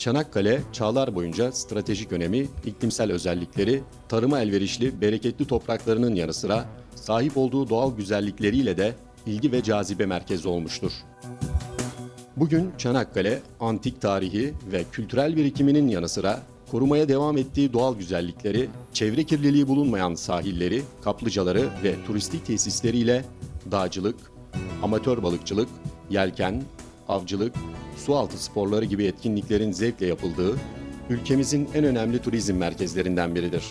Çanakkale, çağlar boyunca stratejik önemi, iklimsel özellikleri, tarıma elverişli, bereketli topraklarının yanı sıra sahip olduğu doğal güzellikleriyle de ilgi ve cazibe merkezi olmuştur. Bugün Çanakkale, antik tarihi ve kültürel birikiminin yanı sıra korumaya devam ettiği doğal güzellikleri, çevre kirliliği bulunmayan sahilleri, kaplıcaları ve turistik tesisleriyle dağcılık, amatör balıkçılık, yelken, avcılık, sualtı sporları gibi etkinliklerin zevkle yapıldığı ülkemizin en önemli turizm merkezlerinden biridir.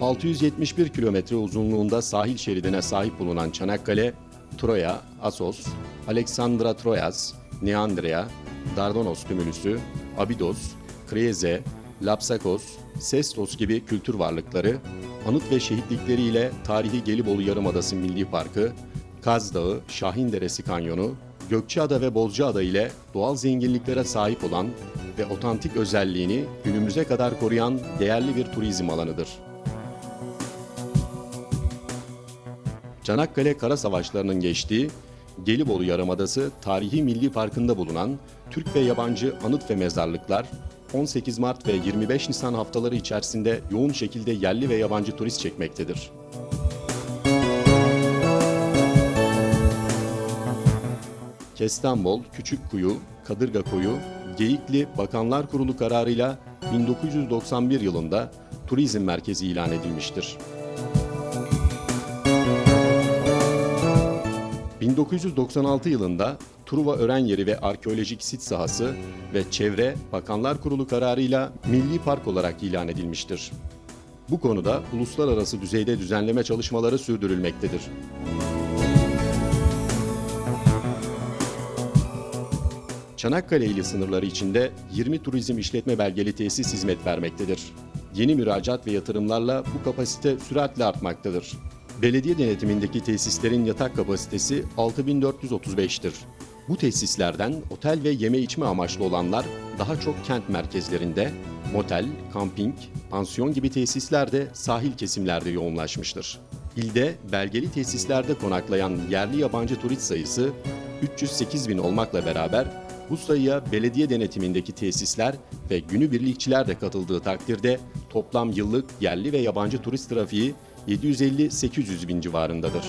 671 kilometre uzunluğunda sahil şeridine sahip bulunan Çanakkale, Troya, Assos, Alexandra Troyas, Neandria, Dardanos tümülüsü, Abidos, Krieze, Lapsakos, Sestos gibi kültür varlıkları, anıt ve şehitlikleriyle tarihi Gelibolu Yarımadası Milli Parkı, Kaz Dağı, Şahin Deresi Kanyonu, Gökçeada ve Bozcaada ile doğal zenginliklere sahip olan ve otantik özelliğini günümüze kadar koruyan değerli bir turizm alanıdır. Çanakkale Kara Savaşları'nın geçtiği Gelibolu Yarımadası Tarihi Milli Parkı'nda bulunan Türk ve yabancı anıt ve mezarlıklar 18 Mart ve 25 Nisan haftaları içerisinde yoğun şekilde yerli ve yabancı turist çekmektedir. Kestanbol, Küçükkuyu, Kadırga Koyu, Geyikli Bakanlar Kurulu kararıyla 1991 yılında turizm merkezi ilan edilmiştir. 1996 yılında Truva Ören Yeri ve Arkeolojik Sit Sahası ve Çevre Bakanlar Kurulu kararıyla Milli Park olarak ilan edilmiştir. Bu konuda uluslararası düzeyde düzenleme çalışmaları sürdürülmektedir. Çanakkale ili sınırları içinde 20 turizm işletme belgeli tesis hizmet vermektedir. Yeni müracaat ve yatırımlarla bu kapasite süratle artmaktadır. Belediye denetimindeki tesislerin yatak kapasitesi 6435'tir. Bu tesislerden otel ve yeme içme amaçlı olanlar daha çok kent merkezlerinde, motel, kamping, pansiyon gibi tesisler de sahil kesimlerde yoğunlaşmıştır. İlde belgeli tesislerde konaklayan yerli yabancı turist sayısı 308 bin olmakla beraber bu sayıya belediye denetimindeki tesisler ve günübirlikçiler de katıldığı takdirde toplam yıllık yerli ve yabancı turist trafiği 750-800 bin civarındadır.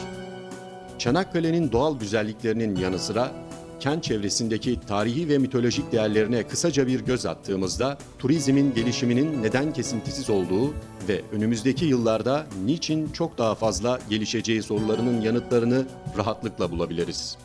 Çanakkale'nin doğal güzelliklerinin yanı sıra kent çevresindeki tarihi ve mitolojik değerlerine kısaca bir göz attığımızda turizmin gelişiminin neden kesintisiz olduğu ve önümüzdeki yıllarda niçin çok daha fazla gelişeceği sorularının yanıtlarını rahatlıkla bulabiliriz.